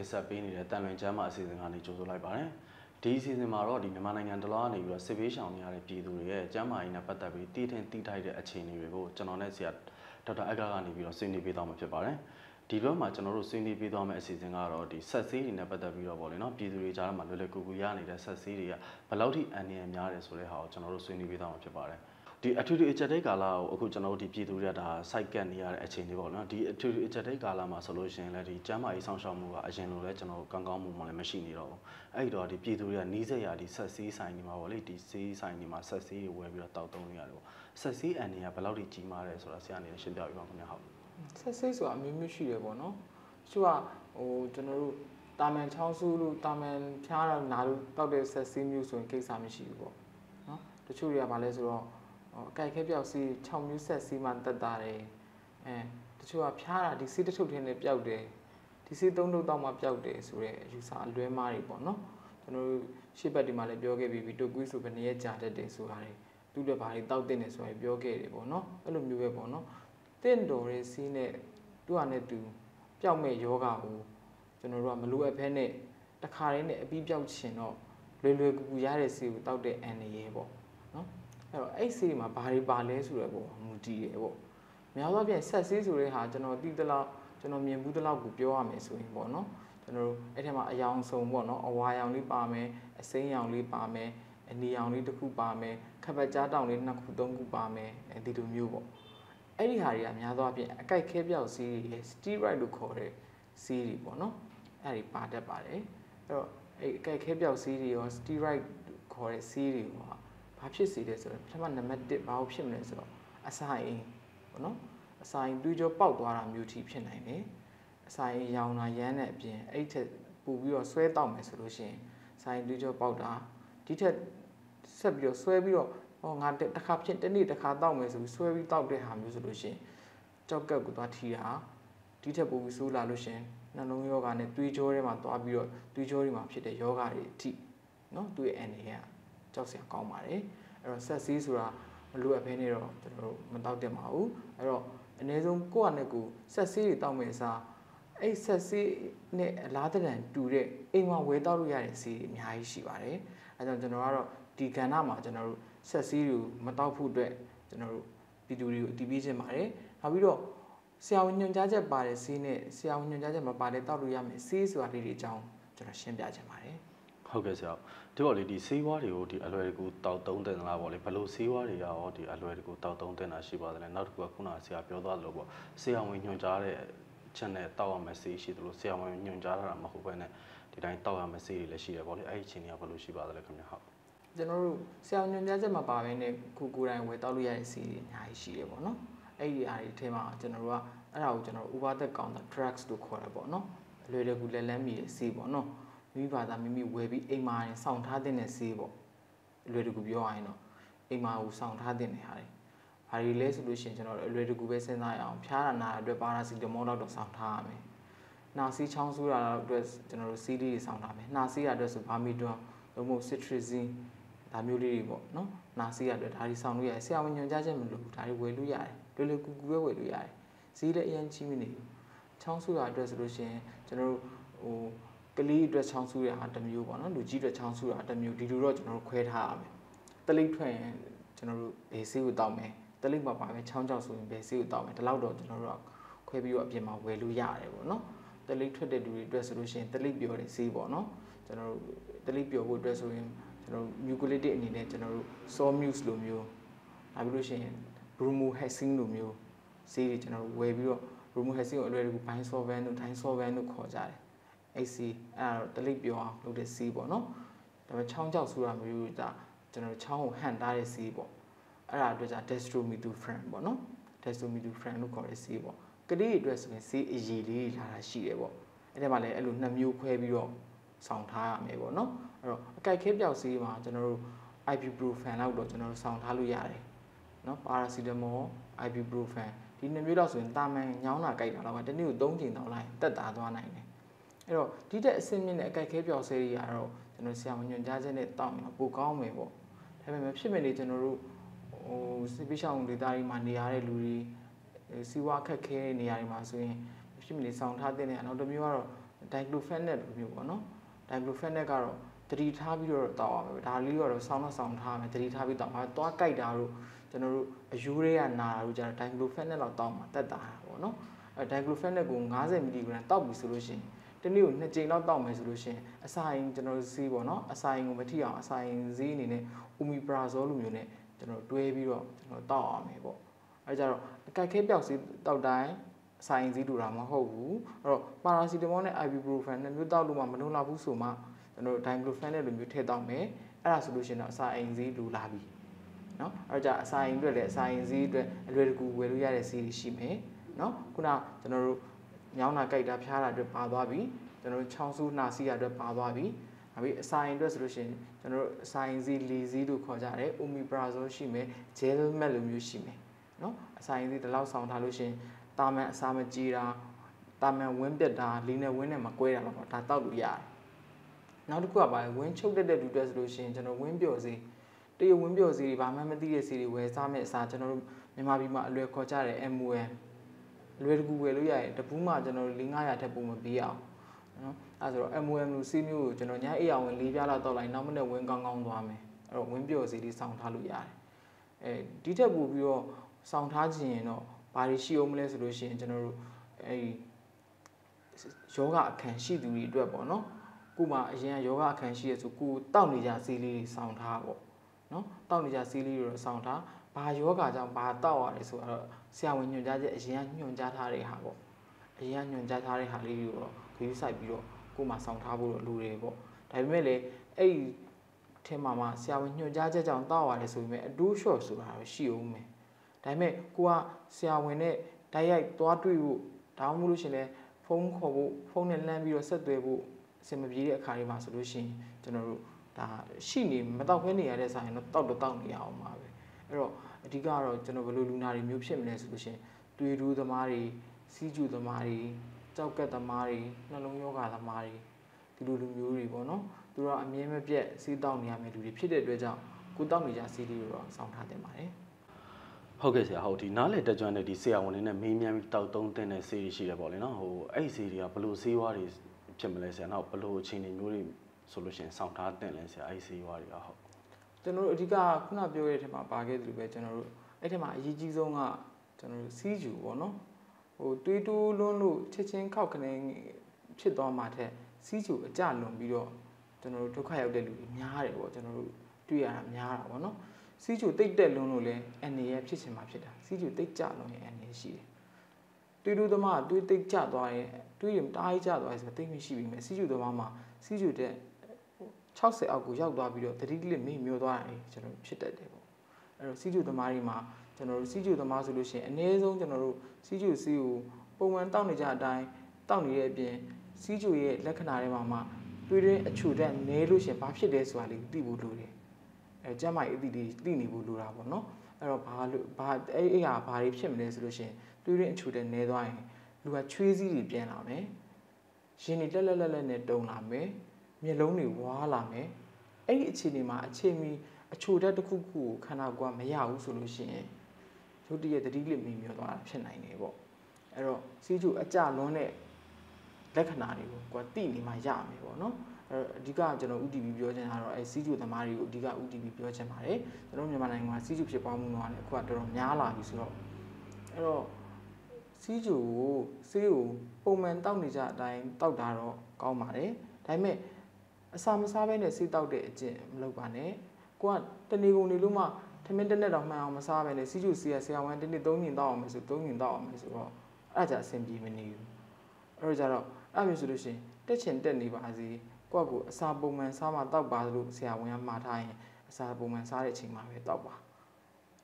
တ်စဉ်တင်ဆက်ပေးနေတဲ့တန်လွင်ကျမ်းမာအစီအစဉ်ကနေကြိုဆိုလိုက်ပါတယ်ဒီအစီအစဉ်မှာတော့ဒီမြန်မာနိုင်ငံတလွှားနေပြီးတော့စစ်ဘေးရှောင်နေရတဲ့ပြည်သူတွေရဲ့ကျမ်းမာရေးနဲ့ပတ်သက်ပြီးတည်ထင်တည်ထိုက်တဲ့အခြေအနေတွေကိုကျွန်တော်နဲ့ဆရာဒေါက်တာအက္ခကနေပြီးတော့ဆွေးနွေးပေးသွားမှာဖြစ်ပါတယ်ဒီတော့မှကျွန်တော်တို့ဆွေးနွေးပေးသွားမယ့်အစီအစဉ်ကတော့ဒီဆက်ဆေးတွေနဲ့ပတ်သက်ပြီးတော့ပေါ့လေနော်ပြည်သူတွေကြားထဲမှာလွယ်လွယ်ကူကူရနေတဲ့ဆက်ဆေးတွေကဘယ်လောက်ထိအန္တရာယ်များတယ်ဆိုတဲ့ဟာကိုကျွန်တော်တို့ဆွေးနွေးပေးသွားမှာဖြစ်ပါတယ် ဒီအထူးထူးအချက်တိတ်ကာလကိုအခုကျွန်တော်တို့ဒီပြည်သူတွေကဒါစိုက်ကတ်နေရတဲ့အခြေအနေပေါ့နော်ဒီအထူးထူးအချက်တိတ်ကာလမှာဆိုလို့ရှိရင်လည်းဒီကျန်းမာရေးဆောင်ရှောက်မှုကအရင်လိုလဲကျွန်တော်တို့ကောင်းကောင်းမွန်မွန်လည်းမရှိနေတော့ဘူးအဲ့ဒီတော့ဒီပြည်သူတွေကနီးစက်ရဒီဆက်ဆေးဆိုင်တွေမှာပေါ့လေဒီဆေးဆိုင်တွေမှာဆက်ဆေးတွေဝယ်ပြီးတော့တောက်သုံးနေရတယ်ပေါ့ဆက်ဆေးအန်နေကဘယ်လောက်ထိကြီးမားတယ်ဆိုတာဆရာအနေနဲ့ရှင်းပြပေးပါခင်ဗျာဟုတ်ဆက်စိတ်ဆိုတာအမျိုးမျိုးရှိတယ်ပေါ့နော်တချို့ကဟိုကျွန်တော်တို့တာမန်ချောင်းဆူးလို့တာမန်ဖျားတာနာလို့တောက်တဲ့ဆက်စိတ်မျိုးဆိုရင်ကိစ္စမရှိဘူးပေါ့နော်တချို့တွေကဘာလဲဆိုတော့ဟို အကြိုက်ခဲပြောက်စီ6မျိုးဆက်စီမှတက်တာတယ်အဲတချို့ကဖျားတာဒီစီးတစ်ထုပ်ထင်းနဲ့ပျောက်တယ်ဒီစီးသုံးထုပ်တော့မှပျောက်တယ်ဆိုတော့အယူဆအလွဲမားတွေပေါ့နော်ကျွန်တော်တို့ရှေ့ဘက်ဒီမှာလည်းပြောခဲ့ပြီးပြီတိုကွီးဆိုဘယ်နည်းကြာတတ်တယ်ဆိုတာတွေသူ့လည်းဘာတွေတောက်တင်တယ်ဆိုတာပြောခဲ့တယ်ပေါ့နော်အဲ့လိုမျိုးပဲပေါ့နော်တင့်တော်ရဲ့စီးနဲ့သူ့ဟာနဲ့သူပျောက်မဲ့ယောဂကိုကျွန်တော်တို့ကမလိုအပ်ဖဲနဲ့တခါတည်းနဲ့အပြီးပျောက်ချင်တော့လွယ်လွယ်ကူကူရတဲ့စီကိုတောက်တဲ့အန်ရယ်ပေါ့နော် အဲ့တော့အဲ့စီမှာဘာတွေပါလဲဆိုတော့ပေါ့မူတည်ရယ်ပေါ့များသောအားဖြင့်ဆက်စီးဆိုတဲ့ဟာကျွန်တော်သိသလောက်ကျွန်တော်မြင်ဘူးသလောက်ကိုပြောရမယ်ဆိုရင်ပေါ့နော်ကျွန်တော်တို့အဲ့ထဲမှာအယောင်စုံပေါ့နော်အဝါရောင်လေးပါမယ်အစိမ်းရောင်လေးပါမယ်အနီရောင်လေးတစ်ခုပါမယ်ခပ်ပတ်ကြားတောင်လေးနှစ်ခုသုံးခုပါမယ်အဲဒီလိုမျိုးပေါ့အဲ့ဒီဟာတွေကများသောအားဖြင့်အကြိုက်ခဲပြောက်စီးတွေ steroid လို့ခေါ်တဲ့စီးတွေပေါ့နော်အဲ့ဒီပါတတ်ပါတယ်အဲ့တော့အဲ့အကြိုက်ခဲပြောက်စီးတွေရော steroid ခေါ်တဲ့စီးတွေက ဘာဖြစ်စေလဲဆိုတော့ပထမနံပါတ်1ဘာလို့ဖြစ်မလဲဆိုတော့အစာအိမ်ပေါ့နော်အစာအိမ်တွေးကြောပေါက်သွားတာမျိုးထိဖြစ်နိုင်တယ်အစာအိမ်ရောင်တာရမ်းတဲ့အပြင်အဲ့ထက်ပိုပြီးတော့ဆွဲတောက်မယ်ဆိုလို့ရှိရင်စာအိမ်တွေးကြောပေါက်တာဒီထက်ဆက်ပြီးတော့ဆွဲပြီးတော့ဟောငါတစ်ခါဖြစ်တစ်နေ့တစ်ခါတောက်မယ်ဆိုပြီးဆွဲပြီးတောက်တဲ့ဟာမျိုးဆိုလို့ရှိရင်ကြောက်ကက်ကိုသွားထီတာဒီထက်ပိုပြီးဆိုးလာလို့ရှိရင်နှလုံးယောဂနဲ့သွေးကြောထဲမှာသွားပြီးတော့သွေးကြောတွေမှာဖြစ်တဲ့ယောဂတွေအထိနော်သူ့ရဲ့အနေက ကြောက်စရာကောင်းပါတယ်အဲ့တော့ဆက်စည်းဆိုတာမလိုအပ်ဘဲနဲ့တော့ကျွန်တော်တို့မတောက်တင်ပါဘူးအဲ့တော့အနည်းဆုံးကိုယ့်အနေကိုဆက်စည်းတွေတောက်မယ်စားအဲ့ဆက်စည်းနဲ့အလားတန်တူတဲ့အိမ်မှာဝယ်တောက်လို့ရတဲ့စီးအများကြီးရှိပါတယ်အဲကြောင့်ကျွန်တော်ကတော့ဒီကဏ္ဍမှာကျွန်တော်တို့ဆက်စည်းတွေကိုမတောက်ဖို့အတွက်ကျွန်တော်တို့ပြည်သူတွေကိုအတည်ပြုခြင်းပါတယ်။နောက်ပြီးတော့ဆရာဝန်ညွှန်ကြားချက်ပါတဲ့ဆေးနဲ့ဆရာဝန်ညွှန်ကြားချက်မပါတဲ့တောက်လို့ရမယ်ဆေးဆိုတာလေးတွေအကြောင်းကျွန်တော်ရှင်းပြခြင်းပါတယ် ဟုတ်ကဲ့ဆရာဒီပေါ့လေဒီဆေးဝါးတွေကိုဒီအလွယ်တကူတောက်သုံးတင်သလားပေါ့လေဘယ်လိုဆေးဝါးတွေရောဒီအလွယ်တကူတောက်သုံးတင်တာရှိပါသလဲနောက်တစ်ခုကခုနကဆရာပြောသွားသလိုပေါ့ဆရာဝန်ညွှန်ကြားတဲ့ချက်နဲ့တောက်ရမယ်ဆေးရှိသလိုဆရာဝန်ညွှန်ကြားတာမဟုတ်ဘဲနဲ့ဒီတိုင်းတောက်ရမယ်ဆေးတွေလည်းရှိတယ်ပေါ့လေအဲ့ဒီအချိန်တွေကဘယ်လိုရှိပါသလဲခင်ဗျဟုတ်။ကျွန်တော်တို့ဆရာဝန်ညွှန်ကြားချက်မပါဘဲနဲ့ခုကိုယ်တိုင်ဝယ်တောက်လို့ရတဲ့ဆေးတွေအများကြီးရှိတယ်ပေါ့နော်။အဲ့ဒီအားတွေထဲမှာကျွန်တော်တို့ကအဲ့ဒါကိုကျွန်တော်တို့ over the counter drugs လို့ခေါ်တာပေါ့နော်။အလွယ်တကူလက်လန်းမီတဲ့ဆေးပေါ့နော်။ မိဘသာမိမိဝယ်ပြီးအိမ်မှာရင်စောင့်ထားတဲ့ဆေးပေါ့။အလွယ်တကူပြောရရင်တော့အိမ်မှာကိုစောင့်ထားတဲ့နေဟာတွေ။ဘာတွေလဲဆိုလို့ရှိရင်ကျွန်တော်တို့အလွယ်တကူပဲစဉ်းစားရအောင်ဖျားတာနာတာအတွက်ပါရာစီတမောတော့တော့စောင့်ထားရမယ်။နှာစီးချောင်းဆိုးတာအတွက်ကျွန်တော်တို့စီးလေးတွေစောင့်ထားမယ်။နှာစီးတာအတွက်ဆိုဘာမီတွန်းသို့မဟုတ် citrizine ဒါမျိုးလေးတွေပေါ့နော်။နှာစီးရအတွက်ဒါတွေစောင့်လို့ရတယ်။ဆရာဝန်ညွှန်ကြားချက်မလို့ဘူးဒါတွေဝယ်လို့ရတယ်။လွယ်လွယ်ကူကူပဲဝယ်လို့ရတယ်။ဈေးလည်းအရင်ကြီးမနေဘူး။ချောင်းဆိုးတာအတွက်ဆိုလို့ရှိရင်ကျွန်တော်တို့ဟို ကလေးအတွက်ချောင်းဆူရတာတစ်မျိုးပေါ့နော်လူကြီးအတွက်ချောင်းဆူရတာတစ်မျိုးဒီလိုတော့ကျွန်တော်တို့ခွဲထားရမယ်တလိပ်ထွက်ရင်ကျွန်တော်တို့ဘေးဆေးကိုတောက်မယ်တလိပ်မှာပါမယ်ချောင်းကြောက်ဆိုရင်ဘေးဆေးကိုတောက်မယ်ဒီလောက်တော့ကျွန်တော်တို့ကခွဲပြီးတော့အပြင်မှာဝယ်လို့ရတယ်ပေါ့နော်တလိပ်ထွက်တဲ့လူတွေအတွက်ဆိုလို့ရှိရင်တလိပ်ပျော်တဲ့ဆေးပေါ့နော်ကျွန်တော်တို့တလိပ်ပျော်ဖို့အတွက်ဆိုရင်ကျွန်တော်တို့ mucolytic အနေနဲ့ကျွန်တော်တို့ saw muse လိုမျိုးနောက်ပြီးလို့ရှိရင် bromo hexing လိုမျိုးဆေးတွေကျွန်တော်တို့ဝယ်ပြီးတော့ bromo hexing ကိုအလွယ်တကူ bind solvent တို့ dine solvent တို့ခေါ်ကြတယ် အဲ့စီအဲ့ဒါတော့တလိပ်ပြောအောင်လုပ်တဲ့စီးပေါ့နော်ဒါပေမဲ့ချောင်းကြောက်ဆူတာမျိုးဒါကျွန်တော်တို့ချောင်းကိုဟန်တားတဲ့စီးပေါ့အဲ့ဒါအတွက်じゃ dextromethorphan ပေါ့နော် dextromethorphan လို့ခေါ်တဲ့စီးပေါ့ကလေးတွေအတွက်ဆိုရင်စီးအရည်လေးလာတာရှိတယ်ပေါ့အဲ့ဒါမှလည်းအဲ့လိုနှစ်မျိုးခွဲပြီးတော့ဆောင်ထားရမယ်ပေါ့နော်အဲ့တော့အကြိုက်ခဲပြောက်စီးမှာကျွန်တော်တို့ ibuprofen လောက်တော့ကျွန်တော်တို့ဆောင်ထားလို့ရတယ်နော် paracetamol ibuprofen ဒီနှစ်မျိုးတော့ဆိုရင်တာမန်ညောင်းတာကြိုက်တာတော့တနေ့ကို3ချိန်တောင်းလိုက်တက်တာသွားနိုင်တယ် အဲ့တော့ဒီတက်အစင်းမြင့်တဲ့အကြိုက်ခဲပြောက်ဆဲတွေကတော့ကျွန်တော်ဆရာဝန်ညွှန်ကြားချက်နဲ့တောင်းရင်ပိုကောင်းမယ်ပေါ့ဒါပေမဲ့ဖြစ်မနေကျွန်တော်တို့ဟိုစစ်ပေးရှောင်းဒေသတွေမှာနေရတဲ့လူတွေစီးပွားခက်ခဲတဲ့နေရာတွေမှာဆိုရင်ဖြဖြစ်မနေဆောင်ထားတဲ့နေရာနောက်တစ်မျိုးကတော့ diclofenac လိုမျိုးပေါ့နော် diclofenac ကတော့တတိထားပြီးတော့တောက်ရမယ်ဒါလေးကတော့ဆောင်းတော့ဆောင်းထားမယ်တတိထားပြီးတောက်မှာသွားကြိုက်တာတို့ကျွန်တော်တို့အယူတွေကနာတာတို့ကျတော့ diclofenac လောက်တောက်မှာတက်တာပေါ့နော်အဲ diclofenac ကို50 mg တောက်ပြီဆိုလို့ရှိရင်တ နေ့ကိုနှစ်ကြိမ်လောက်တောက်မယ်ဆိုလို့ရှိရင်အစာရင်ကျွန်တော်တို့ဈေးပေါ့နော်အစာရင်ကိုမထိအောင်အစာရင်ဈေးအနေနဲ့ omeprazole လိုမျိုးနဲ့ကျွန်တော်တွဲပြီးတော့ကျွန်တော်တောက်အောင်မယ်ပေါ့အဲကြတော့အကြိုက်ခဲပြောက်စီတောက်တိုင်းအစာရင်ဈေးတူတာမဟုတ်ဘူးအဲ့တော့ပါရာစီတမောနဲ့ ibuprofen နှစ်မျိုးတောက်လို့မှမလုံလောက်ဘူးဆိုမှကျွန်တော်တို့ diclofenac လိုမျိုးထည့်တောက်မယ်အဲ့ဒါဆိုလို့ရှိရင်တော့အစာရင်ဈေးလူလာပြီနော်အဲ့ကြအစာရင်အတွက်လည်းအစာရင်ဈေးအတွက်အလွယ်တကူဝယ်လို့ရတဲ့ဈေးတွေရှိမယ်နော်ခုနကျွန်တော်တို့ ညောင်းတာကြိုက်တာဖျားတာအတွက်ပါသွားပြီကျွန်တော်တို့ချောင်းဆူးနှာစီးတာအတွက်ပါသွားပြီနောက်ပြီးအစာရင်အတွက်ဆိုလို့ရှိရင်ကျွန်တော်တို့အစာရင်ဈေးလေဈေးလို့ခေါ်ကြတယ် omeprazole ရှိမယ် gel mat လိုမျိုးရှိမယ်နော်အစာရင်ဈေးဒီလောက်ဆောင်ထားလို့ရှိရင်တာမန်အစာမကြီးတာတာမန်ဝင်းပြက်တာလေးနဲ့ဝင်းနဲ့မကွဲတာတော့ဒါတောက်လို့ရတယ်နောက်တစ်ခုကပါဝင်းချုပ်တက်တဲ့လူတွေဆိုလို့ရှိရင်ကျွန်တော်ဝင်းပြော်စေးတရဝင်းပြော်စေးတွေဘာမှမသိတဲ့စေးတွေဝယ်စားမဲ့အစားကျွန်တော်တို့မြန်မာပြည်မှာအလွယ်ခေါ်ကြတဲ့ MOM လွယ်တကူဝယ်လို့ရရင်တပူးမှကျွန်တော်တို့400ထက်ပိုမပေးအောင်နော်အဲဆိုတော့ MOM လို့စီးမျိုးကိုကျွန်တော်ညအိပ်အောင်ဝင်၄ပြားလောက်တောက်လိုက်နောက်မနေ့ဝင်းကောင်းကောင်းသွားမယ်အဲ့တော့ဝင်းပြော်စေးလေးစောင့်ထားလို့ရတယ်အဲဒီထက်ပိုပြီးတော့စောင့်ထားခြင်းရင်တော့ဘာတွေရှိအောင်မလဲဆိုလို့ရှိရင်ကျွန်တော်တို့အဲဒီယောဂအခန်းရှိသူတွေအတွက်ပေါ့နော်ခုမှအရင်ကယောဂအခန်းရှိရဆိုကိုတောက်နေကြဈေးလေးတွေစောင့်ထားပေါ့နော်တောက်နေကြဈေးလေးတွေတော့စောင့်ထား ဘာယောဂကြောင့်ဘာတောက်ရတယ်ဆိုတော့ဆရာဝန်ညွှန်ကြားချက်အရင်ကညွှန်ကြားထားတဲ့ဟာပေါ့အရင်ကညွှန်ကြားထားတဲ့ဟာလေးတွေတော့ခရီးဆိုင်ပြီးတော့ကိုမှစောင့်ထားဖို့လိုတယ်ပေါ့ဒါပေမဲ့လေအဲ့ဒီထဲမှာမှဆရာဝန်ညွှန်ကြားချက်ကြောင့်တောက်ရတယ်ဆိုပေမဲ့အဒိုးလျှော့ဆိုတာတော့ရှိအောင်မယ်ဒါပေမဲ့ကိုကဆရာဝန်နဲ့တိုက်ရိုက်သွားတွေ့ဖို့ဒါမှမဟုတ်လို့ရှင်လဲဖုန်းခေါ်ဖို့ဖုန်းနဲ့လမ်းပြီးတော့ဆက်သွယ်ဖို့အဆင်မပြေတဲ့အခါတွေမှာဆိုလို့ရှိရင်ကျွန်တော်တို့ဒါရှိနေမတောက်ခွဲနေရတဲ့ဆိုင်တော့တောက်တော့တောက်နေရအောင်ပါပဲအဲ့တော့ အဓိကတော့ကျွန်တော်ဘယ်လိုလူနာတွေမျိုးဖြစ်မလဲဆိုလို့ရှိရင်တွေးတူးသမားတွေစီးကျူသမားတွေကြောက်ကက်သမားတွေနှလုံးယောဂသမားတွေဒီလိုလူမျိုးတွေပေါ့နော်သူတို့ကအမြဲမပြတ်စီးတောက်နေရမယ့်လူတွေဖြစ်တဲ့အတွက်ကြောင့်ကိုတောက်နေကြစီးတွေတော့စောင့်ထားတင်ပါတယ်ဟုတ်ကဲ့ဆရာဟုတ်ဒီနားလေတက်ကြွတဲ့ဒီဆရာဝန်တွေနဲ့မေးမြန်းပြီးတောက်သုံးတင်တဲ့ဆေးတွေရှိတယ်ပေါ့လေနော်ဟိုအဲ့ဒီဆေးတွေကဘယ်လိုဆေးဝါးတွေဖြစ်မလဲဆရာနောက်ဘယ်လိုအခြေအနေမျိုးတွေဆိုလို့ရှိရင်စောင့်ထားတင်လဲဆရာအဲ့ဒီဆေးဝါးတွေကဟုတ် ကျွန်တော်တို့အဓိကခုနပြောရတဲ့ထဲမှာပါခဲ့သလိုပဲကျွန်တော်တို့အဲ့ထဲမှာအရေးကြီးဆုံးကကျွန်တော်တို့စီးကျူပေါ့နော်ဟိုတွေးတိုးလွန်းလို့ချက်ချင်းခောက်ကနေဖြစ်သွားမှထက်စီးကျူအကြလွန်ပြီးတော့ကျွန်တော်တို့ဒုက္ခရောက်တဲ့လူတွေများတယ်ပေါ့ကျွန်တော်တို့တွေ့ရတာများတာပေါ့နော်စီးကျူတိတ်တက်လွန်းလို့လည်းအနေရဖြစ်ချင်မှဖြစ်တာစီးကျူတိတ်ကြလွန်ရဲ့အနေရှိတယ်တွေးတိုးသမားတွေးတိတ်ကြသွားရင်တွေးရင်တားကြီးကြသွားရင်ဆိုတိတ်မရှိပြီမဲ့စီးကျူသမားမှာစီးကျူတဲ့ 60အောက်ကိုရောက်သွားပြီးတော့တတိကလစ်မေ့မျောသွားတယ်ကျွန်တော်ဖြစ်တတ်တယ်ပေါ့အဲ့တော့စီးကျူသမားတွေမှာကျွန်တော်တို့စီးကျူသမားဆိုလို့ရှိရင်အနည်းဆုံးကျွန်တော်တို့စီးကျူစီးကိုပုံမှန်တောက်နေကြအတိုင်းတောက်နေတဲ့အပြင်စီးကျူရဲ့လက္ခဏာတွေမှာမှတွေးတဲ့အချူတက်နဲလို့ရှင်ဘာဖြစ်လဲဆိုတာလေးသိဖို့လိုတယ်အဲကျမကြီးအသီးတွေသိနေဖို့လိုတာပေါ့နော်အဲ့တော့ဘာလို့ဘာအဲ့အဲ့ဟာဘာတွေဖြစ်မလဲဆိုလို့ရှိရင်တွေးတဲ့အချူတက်နဲသွားရင်လူကချွေးစည်းတွေပြန်လာမယ်ရင်တွေလက်လက်လက်လက်နဲ့တုံလာမယ် မျက်လုံးတွေဝါးလာမယ်အဲ့ဒီအခြေအနေမှာအချိန်မီအချိုတက်တစ်ခုခုကိုခန္ဓာကိုယ်ကမရဘူးဆိုလို့ရှိရင်ရုတ်တရက်တတိလစ်မိမျောသွားတာဖြစ်နိုင်တယ်ပေါ့အဲ့တော့စီးကျူအကြလွန်းတဲ့လက္ခဏာတွေကိုကိုယ်သိနေမှရမယ်ပေါ့နော်အဲ့တော့အဓိကကျွန်တော် UTV ပြောချင်တာတော့အဲစီးကျူသမားတွေကိုအဓိက UTV ပြောချင်ပါတယ်ကျွန်တော်မြန်မာနိုင်ငံမှာစီးကျူဖြစ်ပွားမှုတော့လည်းအခုကတော်တော်များလာပြီဆိုတော့အဲ့တော့စီးကျူကိုဆေးကိုပုံမှန်တောက်နေကြအတိုင်းတောက်တာတော့ကောင်းပါတယ်ဒါပေမဲ့ အစာမစားဘဲနဲ့ဆေးတောက်တဲ့အကျင့်မလုပ်ပါနဲ့ကိုကတဏီကုန်နေလို့မှထမင်းတစ်နက်တော့မှန်အောင်မစားဘဲနဲ့စီးကျူစီရဆရာဝန်တစ်နေ့သုံးညင်တောက်အောင်မယ်ဆိုသုံးညင်တောက်အောင်မယ်ဆိုတော့အဲ့ဒါကြအဆင်ပြေမနေဘူးအဲ့တော့ကြတော့အဲ့မျိုးဆိုလို့ရှိရင်တက်ချင်တက်နေပါစေကိုယ့်ကိုအစာပုံမှန်စားမှတောက်ပါလို့ဆရာဝန်ကမှားထားရင်အစာပုံမှန်စားတဲ့အချိန်မှာပဲတောက်ပါ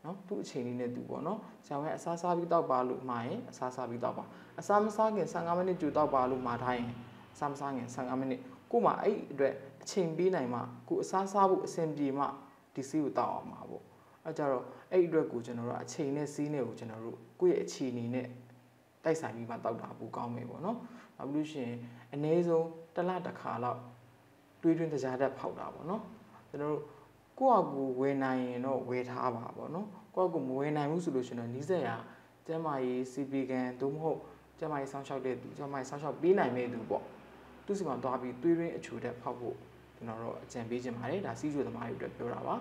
နော်သူ့အချိန်လေးနဲ့သူပေါ့နော်ဆရာဝန်အစားစားပြီးတောက်ပါလို့မှားရင်အစားစားပြီးတောက်ပါအစားမစားခင်15မိနစ်ကြိုတောက်ပါလို့မှားထားရင်အ စားမစားခင်15မိနစ်ကို့မှာအဲ့အတွက်အချိန်ပေးနိုင်မှကိုအစားစားဖို့အဆင်ပြေမှဒီစီးကိုတောက်အောင်ပါပေါ့အဲကြတော့အဲ့အတွက်ကိုကျွန်တော်တို့အချိန်နဲ့စီးနဲ့ကိုကျွန်တော်တို့ကိုယ့်ရဲ့အခြေအနေနဲ့တိုက်ဆိုင်ပြီးမှတောက်တာပိုကောင်းမယ်ပေါ့နော်နောက်ပြီးလို့ရှိရင်အနည်းဆုံးတစ်လတစ်ခါလောက်တွေးတွင်းတကြားတက်ဖောက်တာပေါ့နော်ကျွန်တော်တို့ကိုယ့်အကူဝယ်နိုင်ရင်တော့ဝယ်ထားပါပေါ့နော်ကိုယ့်အကူမဝယ်နိုင်ဘူးဆိုလို့ရှိရင်တော့နီးစက်ရကျမ်းမာရေးစီပီကန်သို့မဟုတ်ကျမကြီးဆောင်းလျှောက်တဲ့သူကျမကြီးဆောင်းလျှောက်ပေးနိုင်မဲ့သူပေါ့ သူစီမှာသွားပြီးသွေးရင်းအချူတက်ဖောက်ဖို့ကျွန်တော်တို့အကြံပေးခြင်းပါတယ်ဒါစီးကျူသမားတွေအတွက်ပြောတာပါ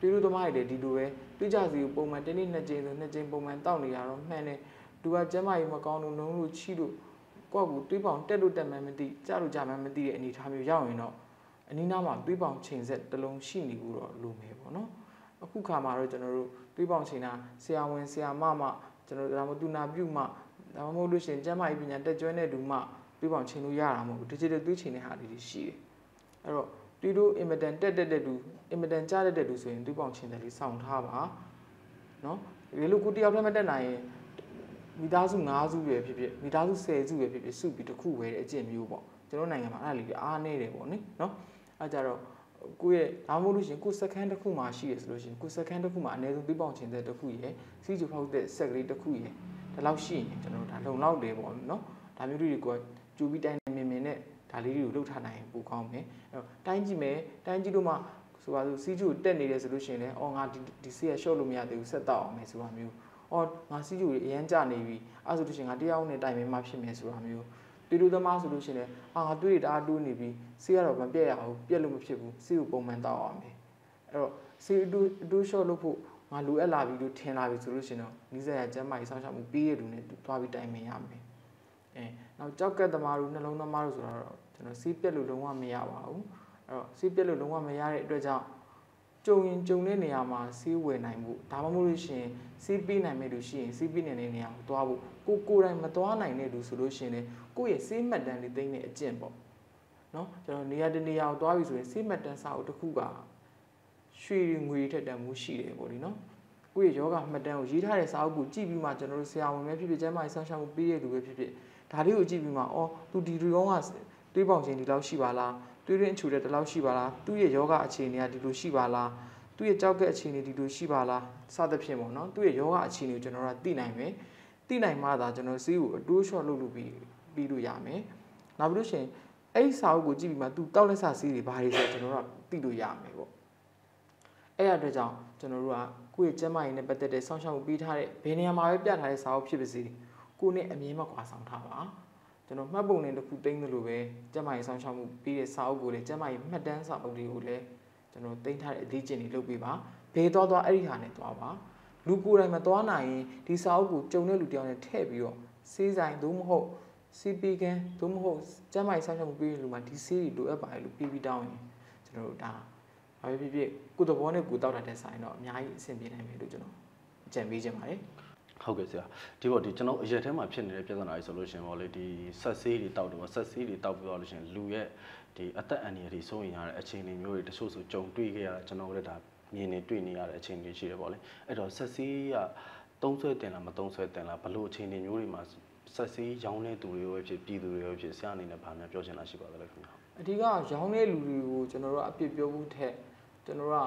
တွေးလို့သမားတွေလည်းဒီလိုပဲတွေးကြစီကိုပုံမှန်တစ်နေ့နှစ်ကြိမ်ဆိုနှစ်ကြိမ်ပုံမှန်တောက်နေရတော့မှန်တယ်သူကကျမကြီးမကောင်းလို့နှုံးလို့ချီလို့ကိုယ့်ကူတွေးပေါင်တက်လို့တက်မှန်းမသိကြလို့ကြမှန်းမသိတဲ့အနေအထားမျိုးရောက်ရင်တော့အနီးနားမှာတွေးပေါင်ချိန်ဆက်တစ်လုံးရှိနေဘူးတော့လိုမယ်ပေါ့နော်အခုခါမှာတော့ကျွန်တော်တို့တွေးပေါင်ချိန်တာဆရာဝန်ဆရာမမကျွန်တော်ဒါမှမဟုတ်သူနာပြုမှဒါမှမဟုတ်လို့ရှိရင်ကျမကြီးပညာတက်ကျွမ်းတဲ့သူမှ တွေးပေါင်ချိန်လို့ရတာမဟုတ်ဘူး digital တွေးချိန်တဲ့ဟာတွေရှိတယ်အဲ့တော့တီတို့အင်မတန်တက်တက်တဲ့သူအင်မတန်ကြားတဲ့တဲ့သူဆိုရင်တွေးပေါင်ချိန်တယ်လေးစောင့်ထားပါနော်ဒီလိုကိုတယောက်တည်းမတက်နိုင်ရင်မိသားစု9စုပဲဖြစ်ဖြစ်မိသားစု10စုပဲဖြစ်ဖြစ်စုပြီးတစ်ခုဝယ်တဲ့အကျင့်မျိုးပေါ့ကျွန်တော်နိုင်ငံမှာအဲ့ဒါလေးအားနေတယ်ပေါ့နိနော်အဲ့ကြတော့ကိုယ့်ရဲ့ဒါမှမဟုတ်လို့ရှိရင်ကိုယ်စကန်တစ်ခုမှရှိရဆိုလို့ရှိရင်ကိုယ်စကန်တစ်ခုမှအနည်းဆုံးပြီးပေါင်ချင်းတဲ့တစ်ခုရယ်စီးကျူဖောက်တဲ့ဆက်ကလေးတစ်ခုရယ်ဒါလောက်ရှိရင်ကျွန်တော်တို့ဒါလုံလောက်တယ်ပေါ့နော်ဒါမျိုးတွေကို ကျူပြီးတိုင်းမြင်မြင်နဲ့ဒါလေးတွေကိုလှုပ်ထားနိုင်ရင်ပိုကောင်းမယ်အဲ့တော့တိုင်းကြည့်မယ်တိုင်းကြည့်လို့မှဆိုပါစို့စီးကျူတက်နေတယ်ဆိုလို့ရှိရင်လည်းအော်ငါဒီဒီစီရရှော့လို့မရသေးဘူးဆက်တော့အောင်မယ်ဆိုတာမျိုးအော်ငါစီးကျူအရန်ကြနေပြီအဲ့ဆိုလို့ရှိရင်ငါတရားနဲ့တိုင်ပင်မှဖြစ်မယ်ဆိုတာမျိုးတူတူသမားဆိုလို့ရှိရင်အာငါတွေးတအားတိုးနေပြီစီးကတော့မပြက်ရဘူးပြက်လို့မဖြစ်ဘူးစီးကိုပုံမှန်တောက်အောင်မယ်အဲ့တော့စီးအတူအတူရှော့လို့ဖို့ငါလိုအပ်လာပြီလို့ထင်လာပြီဆိုလို့ရှိရင်တော့နီးစပ်ရကျမ်းမာရေးစောင့်ရှောက်မှုပြီးရတူနဲ့တွားပြီးတိုင်ပင်ရမယ် အဲနောက်ကြောက်ကက်သမားတို့နှလုံးသမားတို့ဆိုတော့ကျွန်တော်စီးပြက်လို့လုံးဝမရပါဘူးအဲ့တော့စီးပြက်လို့လုံးဝမရတဲ့အတွက်ကြောင့်ကြုံရင်ကြုံတဲ့နေရာမှာစီးဝယ်နိုင်မှုဒါမှမဟုတ်လို့ရှိရင်စီးပြီးနိုင်မဲ့လူရှိရင်စီးပြီးနေတဲ့နေရာကိုသွားဖို့ကိုကိုယ်တိုင်မသွားနိုင်တဲ့လူဆိုလို့ရှိရင်လေကိုယ့်ရဲ့စီးမှတ်တမ်းလေးသိနေအကျင့်ပေါ့နော်ကျွန်တော်နေရာတနေရာကိုသွားပြီဆိုရင်စီးမှတ်တမ်းစာအုပ်တစ်ခုကရွှေငွေထက်တန်မှုရှိတယ်ပေါ့လေနော်ကိုယ့်ရဲ့ယောဂမှတ်တမ်းကိုရေးထားတဲ့စာအုပ်ကိုကြည့်ပြီးမှကျွန်တော်တို့ဆရာဝန်ပဲဖြစ်ဖြစ်ကျန်းမာရေးဆောင်ရှောက်မှုပေးရတဲ့လူပဲဖြစ်ဖြစ် ဒါလေးကိုကြည့်ပြီးမှအော်သူဒီလူရောကတွေးပေါင်ခြင်းဒီလောက်ရှိပါလားတွေးရင်းအချူတဲ့ဒီလောက်ရှိပါလားသူ့ရဲ့ယောဂအခြေအနေကဒီလိုရှိပါလားသူ့ရဲ့ကြောက်ကက်အခြေအနေဒီလိုရှိပါလားစသဖြင့်ပေါ့နော်သူ့ရဲ့ယောဂအခြေအနေကိုကျွန်တော်တို့ကသိနိုင်မယ်သိနိုင်မှသာကျွန်တော်စီးကိုအတိုးလျှော့လုပ်လို့ပြီးပြီးလို့ရမယ်နောက်ပြီးလို့ရှိရင်အဲ့ဒီစာအုပ်ကိုကြည့်ပြီးမှသူတောက်လက်ဆစီးတွေဘာတွေဆိုကျွန်တော်တို့ကသိလို့ရမယ်ပေါ့အဲ့ရတဲ့ကြောင့်ကျွန်တော်တို့ကကိုယ့်ရဲ့ကျန်းမာရေးနဲ့ပတ်သက်တဲ့စောင့်ရှောက်မှုပေးထားတဲ့ဘယ်နေရာမှာပဲပြထားတဲ့စာအုပ်ဖြစ်ပါစေ ကိုယ်နဲ့အမြင်မကွာဆောင်ထားပါကျွန်တော်မှတ်ပုံနဲ့တစ်ခုသိမ်းသလိုပဲကျန်းမာရေးစောင့်ရှောက်မှုပေးတဲ့စာအုပ်ကိုလည်းကျန်းမာရေးမှတ်တမ်းစာအုပ်တွေကိုလည်းကျွန်တော်သိမ်းထားတဲ့အသေးကျင့်တွေလုပ်ပေးပါဘယ်သွားသွားအဲ့ဒီဟာနဲ့သွားပါလူကိုယ်တိုင်မသွားနိုင်ရင်ဒီစာအုပ်ကိုကြုံတဲ့လူတယောက်နဲ့ထည့်ပြီးတော့စေးဆိုင်သို့မဟုတ်စီပီကန်သို့မဟုတ်ကျမ်းမာရေးစောင့်ရှောက်မှုပေးတဲ့လူမှာဒီဆေးတွေလိုအပ်ပါတယ်လို့ပြီးပြီးတောင်းရင်ကျွန်တော်တို့ဒါဘာပဲဖြစ်ဖြစ်ကိုယ်သဘောနဲ့ကိုယ်တောက်တာတဲ့ဆိုင်တော့အများကြီးအဆင်ပြေနိုင်မယ်လို့ကျွန်တော်အကြံပေးခြင်းပါတယ် ဟုတ်ကဲ့ဆရာဒီပေါ့ဒီကျွန်တော်အရက်ထဲမှာဖြစ်နေတဲ့ပြဿနာကြီးဆိုလို့ရှိရင်ပေါ့လေဒီဆက်ဆေးတွေတောက်တယ်ပေါ့ဆက်ဆေးတွေတောက်ပြီးတော့လို့ရှိရင်လူရဲ့ဒီအသက်အန္တရာယ်တွေစိုးရင်ရတဲ့အခြေအနေမျိုးတွေတချို့ဆိုကြုံတွေ့ခဲ့ရတာကျွန်တော်တို့လည်းဒါမြင်နေတွေ့နေရတဲ့အခြေအနေတွေရှိတယ်ပေါ့လေအဲ့တော့ဆက်ဆေးကသုံးဆွဲတင်လားမသုံးဆွဲတင်လားဘလို့အခြေအနေမျိုးတွေမှာဆက်ဆေးရောင်းတဲ့သူတွေရောဖြစ်ပြည်သူတွေရောဖြစ်ဆရာအနေနဲ့ဗာများပြောချင်တာရှိပါသလဲခင်ဗျာအဓိကရောင်းတဲ့လူတွေကိုကျွန်တော်တို့အပြစ်ပြောမှုထက်ကျွန်တော်တို့က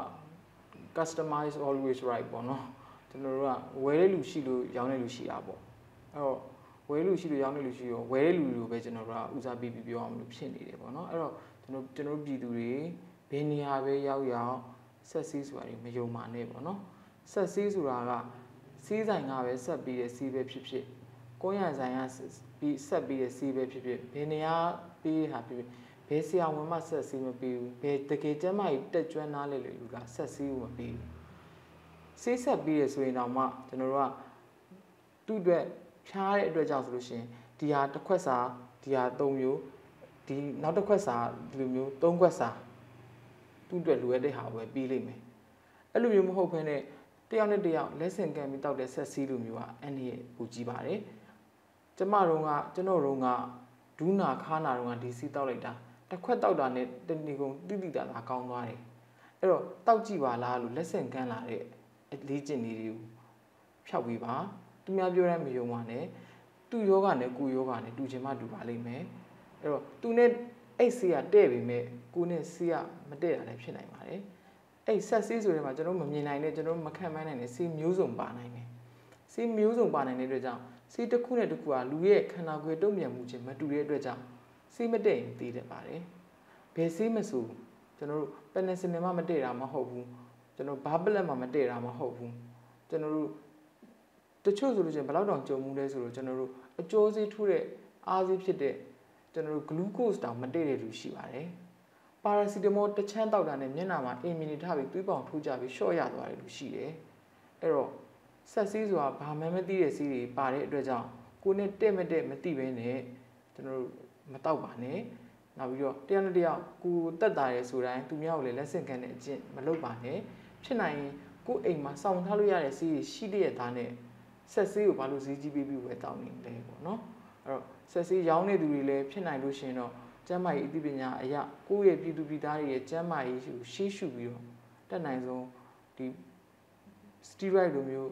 customize always right ပေါ့နော် ကျွန်တော်တို့ကဝယ်တဲ့လူရှိလို့ရောင်းတဲ့လူရှိတာပေါ့အဲ့တော့ဝယ်လူရှိလို့ရောင်းတဲ့လူရှိရောဝယ်တဲ့လူတွေကိုပဲကျွန်တော်တို့ကဦးစားပေးပြီးပြောအောင်လို့ဖြစ်နေတယ်ပေါ့နော်အဲ့တော့ကျွန်တော်ကျွန်တော်ပြည်သူတွေဘယ်နေရာပဲရောက်ရောက်ဆက်စည်းဆိုတာတွေမယုံပါနဲ့ပေါ့နော်ဆက်စည်းဆိုတာကစီးဆိုင်ကပဲဆက်ပြီးတဲ့စီးပဲဖြစ်ဖြစ်ကိုရံဆိုင်ကပြီးဆက်ပြီးတဲ့စီးပဲဖြစ်ဖြစ်ဘယ်နေရာပြီးဟာဖြစ်ဖြစ်ဘယ်ဆရာဝန်မှဆက်စည်းမပြီးဘူးဘယ်တကယ်ကျမ်းမာရေးတက်ကျွမ်းနားလေလူကဆက်စည်းမပြီးဘူး ဆေးဆက်ပြီးရဆိုရင်တော့မှကျွန်တော်တို့ကသူ့အတွက်ဖြားတဲ့အတွက်ကြောင့်ဆိုလို့ရှိရင်ဒီဟာတစ်ခွက်စာဒီဟာ၃မျိုးဒီနောက်တစ်ခွက်စာဒီလိုမျိုး၃ခွက်စာသူ့အတွက်လိုရတဲ့ဟာကိုပဲပြီးလိမ့်မယ်အဲ့လိုမျိုးမဟုတ်ဘဲနဲ့တယောက်နဲ့တယောက်လက်ဆင့်ကမ်းပြီးတောက်တဲ့ဆက်စည်းလိုမျိုးကအန်ဒီရဲ့ပူကြည့်ပါတယ်ကျမတို့ကကျွန်တော်တို့ကဒူးနာခါနာတို့ကဒီစီတောက်လိုက်တာတစ်ခွက်တောက်တာနဲ့တဏီကုံတိတိတာတာကောင်းသွားတယ်အဲ့တော့တောက်ကြည့်ပါလားလို့လက်ဆင့်ကမ်းလာတဲ့ လေ့ကျင့်နည်းတွေကိုဖျောက်ပြီးပါသူများပြောတဲ့မယုံပါနဲ့သူ့ယောဂနဲ့ကိုယ်ယောဂနဲ့တူချင်မှတူပါလိမ့်မယ်အဲ့တော့သူနဲ့အဲ့ဆေးကတဲ့ပေမဲ့ကိုနဲ့ဆေးကမတဲ့တာလည်းဖြစ်နိုင်ပါတယ်အဲ့ဆက်ဆေးဆိုတဲ့မှာကျွန်တော်မမြင်နိုင်တဲ့ကျွန်တော်မခံမနိုင်တဲ့ဆေးမျိုးစုံပါနိုင်တယ်ဆေးမျိုးစုံပါနိုင်တဲ့အတွက်ကြောင့်ဆေးတစ်ခုနဲ့တစ်ခုကလူရဲ့ခန္ဓာကိုယ်တုံ့ပြန်မှုချင်းမတူတဲ့အတွက်ကြောင့်ဆေးမတဲ့ရင်သိတတ်ပါတယ်ဘယ်ဆေးမဆိုကျွန်တော်တို့ပနက်စင်မှမတဲ့တာမဟုတ်ဘူး ကျွန်တော်ဘာပလက်မှမတဲ့တာမဟုတ်ဘူးကျွန်တော်တို့တချို့ဆိုလို့ရှိရင်ဘယ်လောက်တောင်ကြုံမှုလဲဆိုတော့ကျွန်တော်တို့အကျိုးစီးထူးတဲ့အားစီးဖြစ်တဲ့ကျွန်တော်တို့ glucose တောင်မတည့်တဲ့လူရှိပါတယ်ပါရာစီတမောတစ်ချမ်းတောက်တာနဲ့မျက်နှာမှာအင်မီနီထားပြီးသွေးပေါင်ထိုးကြပြီးရှော့ရသွားတယ်လူရှိတယ်အဲ့တော့ဆက်စည်းဆိုတာဘာမှမသိတဲ့စီးတွေပါတဲ့အတွက်ကြောင့်ကိုယ်နဲ့တဲ့မတဲ့မသိဘဲနဲ့ကျွန်တော်တို့မတောက်ပါနဲ့နောက်ပြီးတော့တရားနဲ့တရားကိုယ်တက်တာရဲဆိုတိုင်းသူများကိုလည်းလက်ဆင့်ခံတဲ့အကျင့်မလုပ်ပါနဲ့ ဖြစ်နိုင်ရင်ကိုယ်အိမ်မှာစောင့်ထားလို့ရတဲ့စီးတွေရှိတဲ့သားနဲ့ဆက်ဆေးကိုဘာလို့ဈေးကြီးပေးပြီးဝယ်တောင်းနေလဲပေါ့နော်အဲ့တော့ဆက်ဆေးရောင်းနေသူတွေလည်းဖြစ်နိုင်လို့ရှိရင်တော့ကျန်းမာရေးအသိပညာအရာကိုယ့်ရဲ့ပြည်သူပြည်သားတွေရဲ့ကျန်းမာရေးကိုရှေးရှုပြီးတော့တက်နိုင်ဆုံးဒီ steroid လိုမျိုး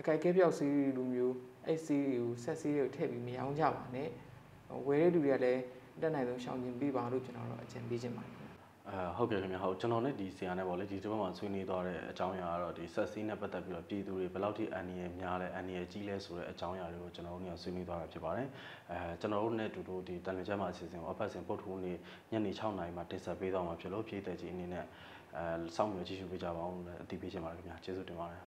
အကြိုက်ခဲပြောက်ဆေးတွေလိုမျိုးအဲ့ဆေးတွေကိုဆက်ဆေးတွေကိုထည့်ပြီးမရောင်းကြပါနဲ့ဝယ်တဲ့လူတွေကလည်းတက်နိုင်ဆုံးရှောင်ကျဉ်ပေးပါလို့ကျွန်တော်တို့အကြံပေးချင်ပါတယ်ခင်ဗျ အဲဟုတ်ကဲ့ခင်ဗျာဟုတ်ကျွန်တော်နဲ့ဒီဆီယာနဲ့ပေါ့လေဒီတစ်ပတ်မှာဆွေးနွေးသွားတဲ့အကြောင်းအရာကတော့ဒီဆက်စီးနဲ့ပတ်သက်ပြီးတော့ပြည်သူတွေဘယ်လောက်ထိအန်ရည်များလဲအန်ရည်ကြီးလဲဆိုတဲ့အကြောင်းအရာတွေကိုကျွန်တော်တို့ညဆွေးနွေးသွားတာဖြစ်ပါတယ်အဲကျွန်တော်တို့နဲ့အတူတူဒီတန်လွင်ကျမ်းမှာအစီအစဉ်ကိုအပတ်စဉ်ပုတ်ထိုးနေ့ညနေ6နာရီမှာတင်ဆက်ပေးသွားမှာဖြစ်လို့ပြည်သက်ကြီးအနေနဲ့အဲစောင့်မျှော်ကြည့်ရှုပေးကြပါအောင်လို့လည်းအသိပေးချင်ပါတယ်ခင်ဗျာကျေးဇူးတင်ပါတယ်